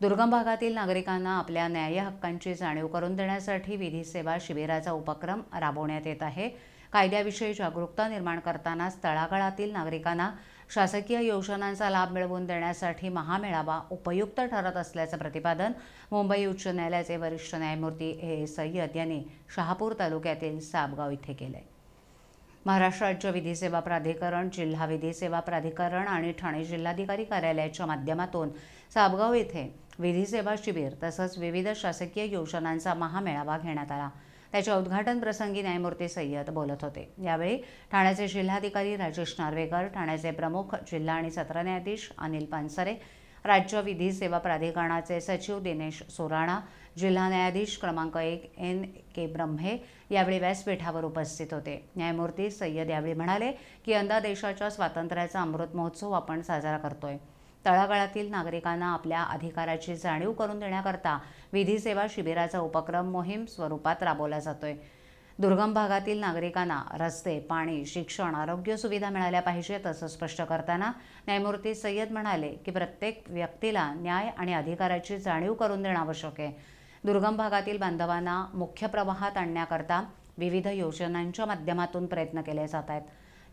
दुर्गम भागातील नागरिकांना आपल्या न्याय हक्कांची जाणीव करून देण्यासाठी विधी सेवा शिबिराचा उपक्रम राबवण्यात येत आहे. कायद्याविषयी जागरूकता निर्माण करताना तळागाळातील नागरिकांना शासकीय योजनांचा लाभ मिळवून देण्यासाठी महामेळावा उपयुक्त ठरत असल्याचं प्रतिपादन मुंबई उच्च न्यायालयाचे वरिष्ठ न्यायमूर्ती ए. ए सय्यद यांनी शहापूर तालुक्यातील साबगाव इथे केले महाराष्ट्र राज्य विधी सेवा प्राधिकरण जिल्हा विधी सेवा प्राधिकरण आणि ठाणे जिल्हाधिकारी कार्यालयाच्या माध्यमातून साबगाव येथे विधीसेवा शिबिर तसंच विविध शासकीय योजनांचा महामेळावा घेण्यात आला. त्याच्या उद्घाटन प्रसंगी न्यायमूर्ती सय्यद बोलत होते. यावेळी ठाण्याचे जिल्हाधिकारी राजेश नार्वेकर ठाण्याचे प्रमुख जिल्हा आणि सत्र न्यायाधीश अनिल पानसरे राज्य विधी सेवा प्राधिकरणाचे सचिव दिनेश सोराणा जिल्हा न्यायाधीश क्रमांक एक एन के ब्रह्मे यावेळी व्यासपीठावर उपस्थित होते. न्यायमूर्ती सय्यद यावेळी म्हणाले की यंदा देशाच्या स्वातंत्र्याचा अमृत महोत्सव आपण साजरा करतोय. तळागाळातील नागरिकांना आपल्या अधिकाराची जाणीव करून देण्याकरता विधी सेवा शिबिराचा उपक्रम मोहीम स्वरूपात राबवला जातोय. दुर्गम भागातील नागरिकांना रस्ते पाणी शिक्षण आरोग्य सुविधा मिळाल्या पाहिजेत असं स्पष्ट करताना न्यायमूर्ती सय्यद म्हणाले की प्रत्येक व्यक्तीला न्याय आणि अधिकाराची जाणीव करून देणं आवश्यक आहे. दुर्गम भागातील बांधवांना मुख्य प्रवाहात आणण्याकरता विविध योजनांच्या माध्यमातून प्रयत्न केले जात आहेत.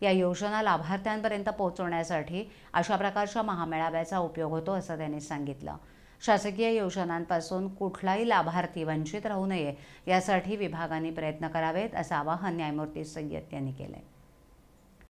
या योजना लाभार्थ्यांपर्यंत पोहोचवण्यासाठी अशा प्रकारच्या महामेळाव्याचा उपयोग होतो असं त्यांनी सांगितलं. शासकीय योजनांपासून कुठलाही लाभार्थी वंचित राहू नये यासाठी विभागाने प्रयत्न करावेत असं आवाहन न्यायमूर्ती सय्यद यांनी केलं आहे